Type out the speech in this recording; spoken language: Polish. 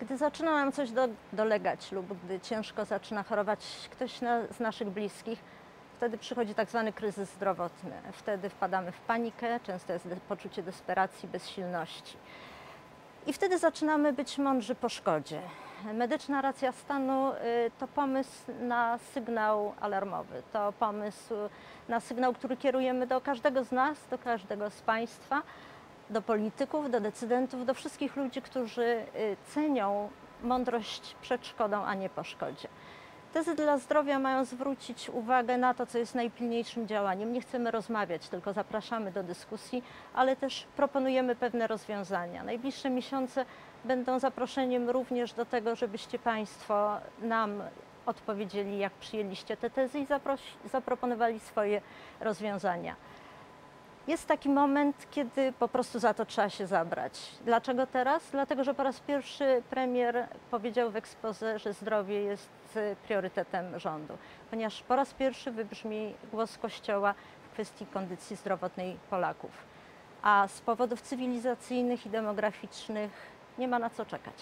Gdy zaczyna nam coś do, dolegać lub gdy ciężko zaczyna chorować ktoś na, z naszych bliskich, wtedy przychodzi tak zwany kryzys zdrowotny. Wtedy wpadamy w panikę, często jest poczucie desperacji, bezsilności. I wtedy zaczynamy być mądrzy po szkodzie. Medyczna racja stanu y, to pomysł na sygnał alarmowy, to pomysł na sygnał, który kierujemy do każdego z nas, do każdego z Państwa, do polityków, do decydentów, do wszystkich ludzi, którzy y, cenią mądrość przed szkodą, a nie po szkodzie. Tezy dla zdrowia mają zwrócić uwagę na to, co jest najpilniejszym działaniem. Nie chcemy rozmawiać, tylko zapraszamy do dyskusji, ale też proponujemy pewne rozwiązania. Najbliższe miesiące będą zaproszeniem również do tego, żebyście Państwo nam odpowiedzieli, jak przyjęliście te tezy i zaproponowali swoje rozwiązania. Jest taki moment, kiedy po prostu za to trzeba się zabrać. Dlaczego teraz? Dlatego, że po raz pierwszy premier powiedział w ekspoze, że zdrowie jest y, priorytetem rządu, ponieważ po raz pierwszy wybrzmi głos Kościoła w kwestii kondycji zdrowotnej Polaków. A z powodów cywilizacyjnych i demograficznych nie ma na co czekać.